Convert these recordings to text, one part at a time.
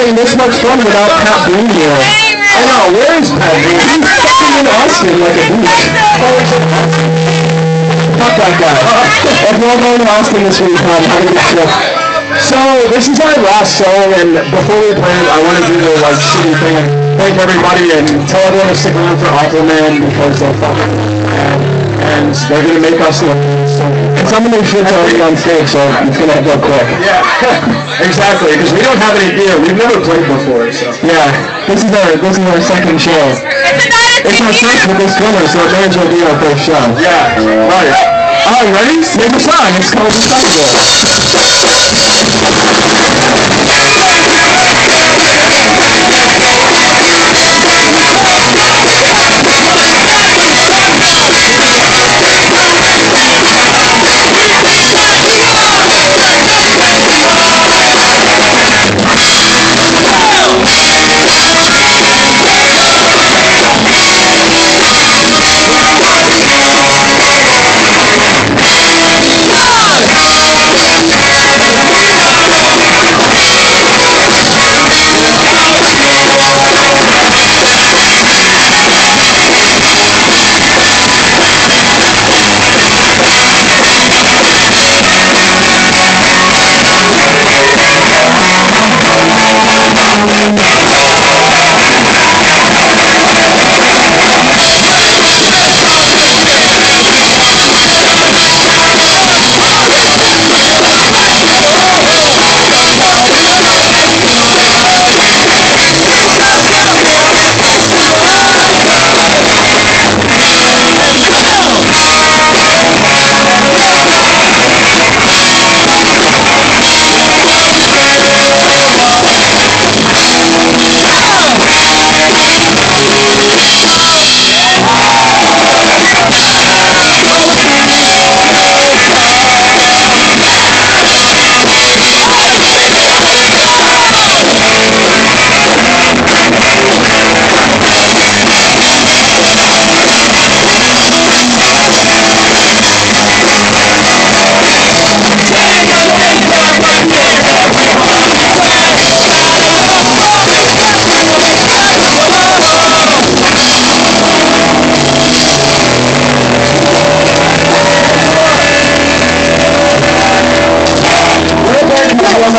having this much fun without Pat Boone here. Oh, I know, where is Pat Boone? He's fucking in Austin like a douche. Fuck that guy. You're going to Austin this week, have a good trip. So, this is our last show, and before we play, I want to do the, like, shitty thing and thank everybody and tell everyone to stick around for Aquaman because they're fucking and, and they're going to make us look so and some of these shit's already on stage, so it's going to go quick. Yeah, exactly, because we don't have any gear. We've never played before, so. Yeah, this is our, this is our second show. It's our first with this drummer, so it may as well be our first show. Yeah, right. All right, ready? Make a song. It's called The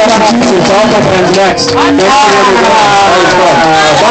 We're back to. All my friends next. Thanks for everyone. That was fun.